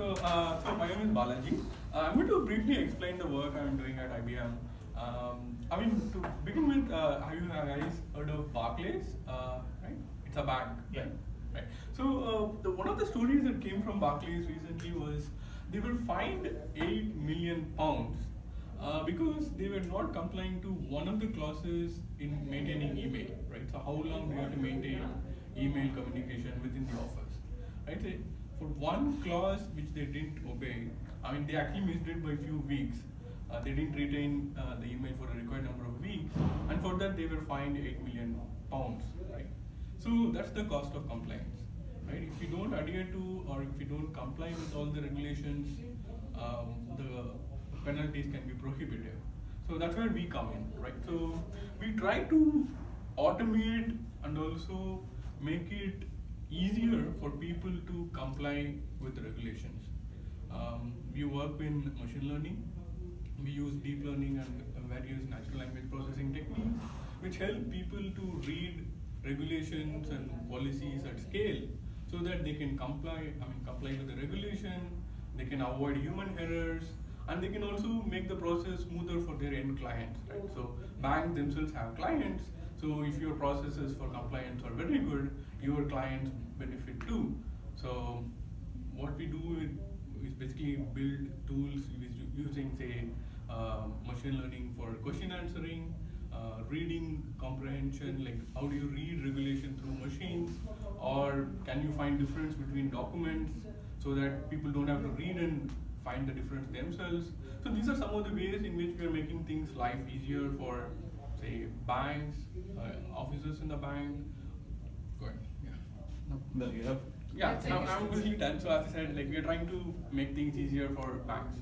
So, uh, so my name is Balaji. Uh, I'm going to briefly explain the work I'm doing at IBM. Um, I mean, to begin with, uh, have you guys heard of Barclays? Uh, right? It's a bank. Yeah. Right. right. So, uh, the, one of the stories that came from Barclays recently was they were fined 8 million pounds uh, because they were not complying to one of the clauses in maintaining email, right? So how long do you have to maintain email communication within the office, right? So for one clause which they didn't obey, I mean they actually missed it by a few weeks. Uh, they didn't retain uh, the email for a required number of weeks, and for that they were fined 8 million pounds, right? So that's the cost of compliance, right? If you don't adhere to or if you don't comply with all the regulations, um, the penalties can be prohibitive. So that's where we come in, right? So we try to automate and also make it easier for people to comply with regulations. Um, we work in machine learning. We use deep learning and various natural language processing techniques, which help people to read regulations and policies at scale, so that they can comply. I mean, comply with the regulation. They can avoid human errors, and they can also make the process smoother for their end clients. Right. So banks themselves have clients. So if your processes for compliance are very good, your clients benefit too. So what we do is basically build tools using say uh, machine learning for question answering, uh, reading comprehension, like how do you read regulation through machines, or can you find difference between documents so that people don't have to read and find the difference themselves. So these are some of the ways in which we are making things life easier for say banks, uh, officers in the bank. Go ahead. Yeah. No, you have. Yeah, That's I'm, it. I'm quickly done. So as I said, like we are trying to make things easier for banks.